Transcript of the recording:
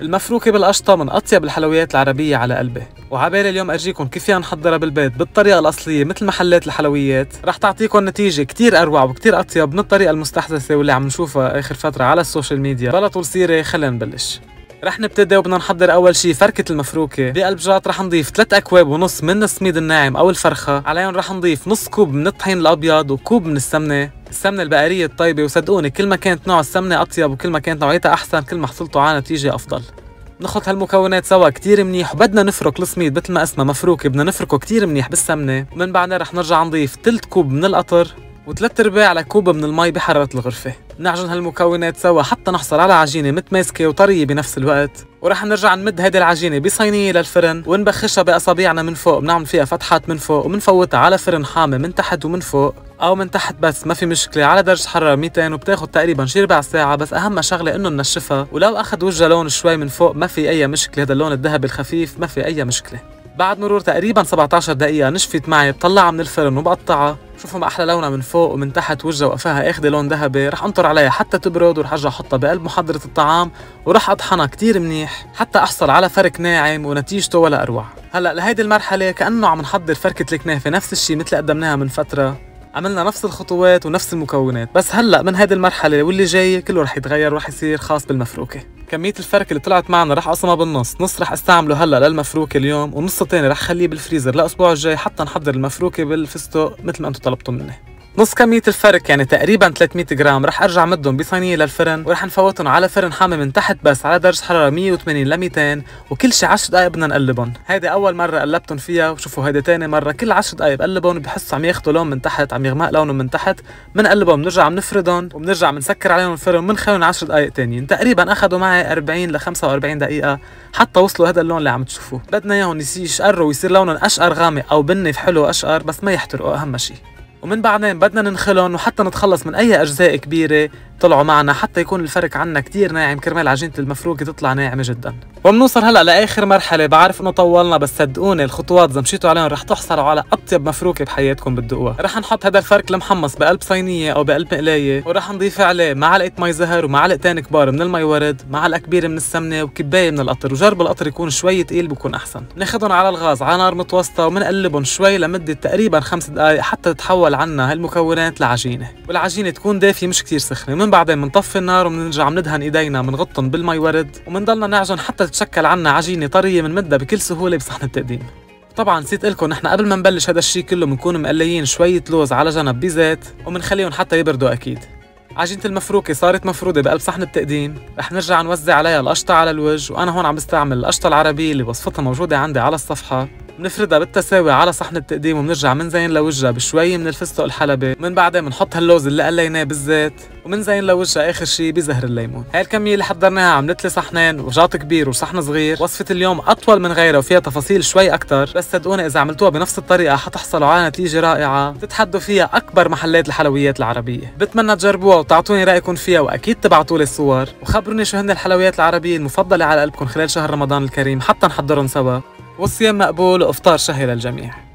المفروكة بالقشطة من أطيب الحلويات العربية على قلبي. وعبالي اليوم أرجيكم كيف فينا نحضرها بالبيت؟ بالطريقة الأصلية مثل محلات الحلويات. رح تعطيكم نتيجة كتير أروع وكتير أطيب من الطريقة المستحدثة واللي عم نشوفها آخر فترة على ال social media. بلا طول سيرة خلينا نبلش. رح نبتدي وبدنا نحضر أول شي فركة المفروكة. بقلب جات رح نضيف 3 أكواب ونص من السميد الناعم أو الفرخة. عليهم رح نضيف نص كوب من الطحين الأبيض وكوب من السمنة. السمنة البقرية الطيبة وصدقوني كل ما كانت نوع السمنة أطيب وكل ما كانت نوعيتها أحسن كل ما حصلتوا على نتيجة أفضل. نخلط هالمكونات سوا كتير منيح وبدنا نفرك السميد مثل ما اسمها مفروكه بدنا نفركه كتير منيح بالسمنة. ومن بعدها رح نرجع نضيف تلت كوب من القطر وثلاث ارباع على كوب من المي بحرارة الغرفة. نعجن هالمكونات سوا حتى نحصل على عجينة متماسكة وطرية بنفس الوقت. ورح نرجع نمد هيدي العجينة بصينية للفرن ونبخشها بأصابيعنا من فوق بنعمل فيها فتحات من فوق وبنفوتها على فرن حامي من تحت ومن فوق. أو من تحت بس ما في مشكلة. على درجة حرارة 200 وبتاخذ تقريبا شي ربع ساعة بس أهم شغلة إنه ننشفها. ولو أخذ وجهها لون شوي من فوق ما في أي مشكلة. هذا اللون الذهبي الخفيف ما في أي مشكلة. بعد مرور تقريبا 17 دقيقة نشفت معي بطلعها من الفرن وبقطعها. شوفوا ما أحلى لونها من فوق ومن تحت وجهها وقفاها اخذة لون ذهبي. رح أنطر عليها حتى تبرد ورح أرجع أحطها بقلب محضرة الطعام ورح أطحنها كتير منيح. حتى أحصل على فرك ناعم ونتيجته ولا أروع. هلأ لهيدي المرحلة كأنه عم نحضر فركة الكنافة نفس الشيء مثل قدمناها من فترة. عملنا نفس الخطوات ونفس المكونات. بس هلأ من هذه المرحلة واللي جاي كله رح يتغير ورح يصير خاص بالمفروكة. كمية الفرك اللي طلعت معنا رح أقسمها بالنص، نص رح أستعمله هلأ للمفروكة اليوم، ونص الثاني رح خليه بالفريزر للاسبوع الجاي حتى نحضر المفروكة بالفستق مثل ما أنتم طلبتوا مني. نص كمية الفرك يعني تقريبا 300 جرام. رح أرجع مدهم بصينية للفرن ورح نفوتهم على فرن حامي من تحت بس على درجة حرارة 180 ل 200 وكل شي 10 دقائق بدنا نقلبهم، هيدي أول مرة قلبتهم فيها وشوفوا هيدي ثاني مرة. كل 10 دقائق بقلبهم بحسوا عم ياخذوا لون من تحت عم يغمق لونهم من تحت، بنقلبهم بنرجع بنفردهم وبنرجع بنسكر عليهم الفرن وبنخليهم 10 دقائق ثانيين، تقريبا أخذوا معي 40 ل 45 دقيقة حتى وصلوا هذا اللون اللي عم تشوفوه، بدنا إياهم يشقروا ويصير لونهم أشقر غامق أو بني حلو أشقر بس ما يحترقوا أهم شيء. ومن بعدين بدنا ننخلهم وحتى نتخلص من أي أجزاء كبيرة طلعوا معنا حتى يكون الفرك عنا كتير ناعم. كرمال عجينة المفروكه تطلع ناعمة جدا. وبنوصل هلا لآخر مرحلة. بعرف إنه طولنا بس صدقوني الخطوات إذا مشيتوا عليهم رح تحصلوا على أطيب مفروكه بحياتكم بتدوقوها رح نحط هذا الفرك المحمص بقلب صينية أو بقلب مقلاية ورح نضيف عليه معلقة مي زهر ومعلقتين كبار من المي ورد معلقة كبيرة من السمنة وكباية من القطر. وجرب القطر يكون شوي تقيل بكون أحسن. ناخذهم على الغاز على نار متوسطة وبنقلبهم شوي لمدة تقريبا خمس دقائق حتى تتحول عنا هالمكونات لعجينة. والعجينة تكون دافية مش كثير سخنة. ومن بعدين بنطفي النار وبنرجع بندهن إيدينا بنغطهم بالمي ورد وبنضلنا نعجن حتى تتشكل عنا عجينة طرية بنمدها بكل سهولة بصحن التقديم. طبعا نسيت لكم نحن قبل ما نبلش هذا الشيء كله بنكون مقليين شوية لوز على جنب بزيت وبنخليهم حتى يبردوا أكيد. عجينة المفروكة صارت مفرودة بقلب صحن التقديم رح نرجع نوزع عليها القشطة على الوجه وأنا هون عم بستعمل القشطة العربية اللي وصفتها موجودة عندي على الصفحة. بنفردها بالتساوي على صحن التقديم وبنرجع منزين لوجهها بشوي من الفستق الحلبي من بعدها بنحط هاللوز اللي قليناه بالزيت ومنزين لوجهها آخر شي بزهر الليمون. هاي الكمية اللي حضرناها عملت لي صحنين وجاط كبير وصحن صغير. وصفة اليوم أطول من غيرها وفيها تفاصيل شوي أكثر بس صدقوني إذا عملتوها بنفس الطريقة حتحصلوا على نتيجة رائعة. تتحدوا فيها أكبر محلات الحلويات العربية. بتمنى تجربوها وتعطوني رأيكم فيها وأكيد تبعتوا لي الصور. وخبروني شو هن الحلويات العربية المفضلة على قلبكم خلال شهر رمضان الكريم. حتى نحضرهم سوا. والصيام مقبول وإفطار شهي للجميع.